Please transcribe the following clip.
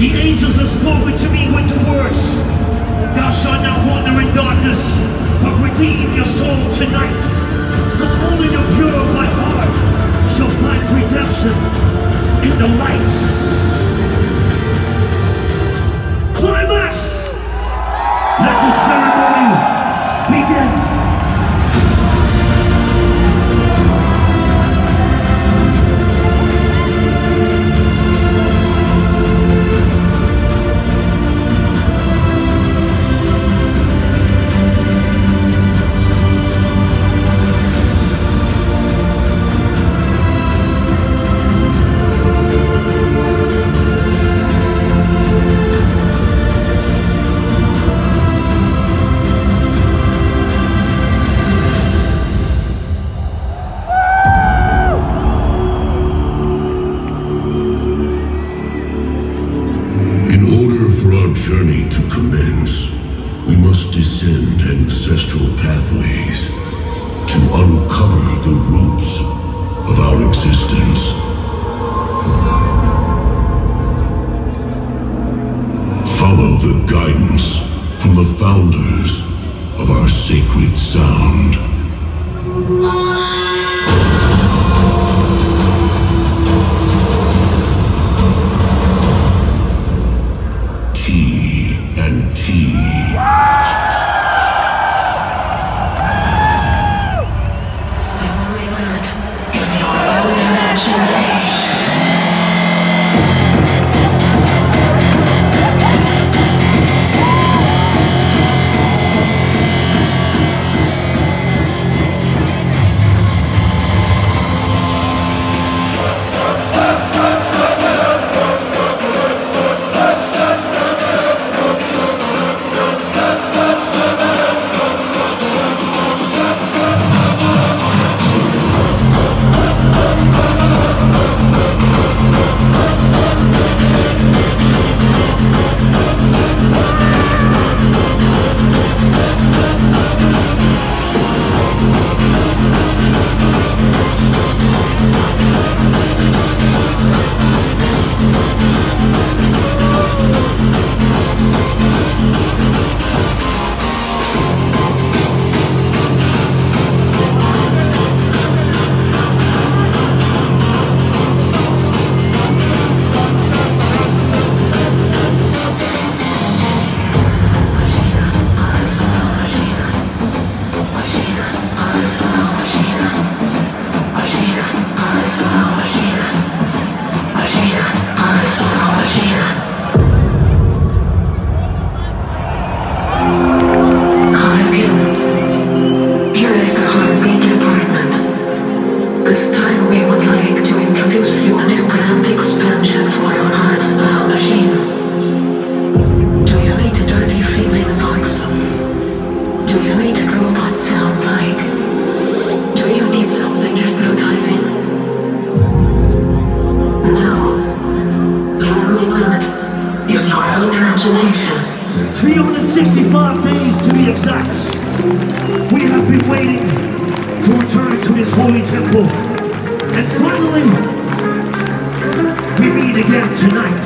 The angels have spoken to me with the words, Thou shalt not wander in darkness, but redeem your soul tonight. Because only the pure of my heart shall find redemption in the lights. Our existence. Follow the guidance from the founders of our sacred sound. 365 days to be exact. We have been waiting to return to this holy temple. And finally, we meet again tonight.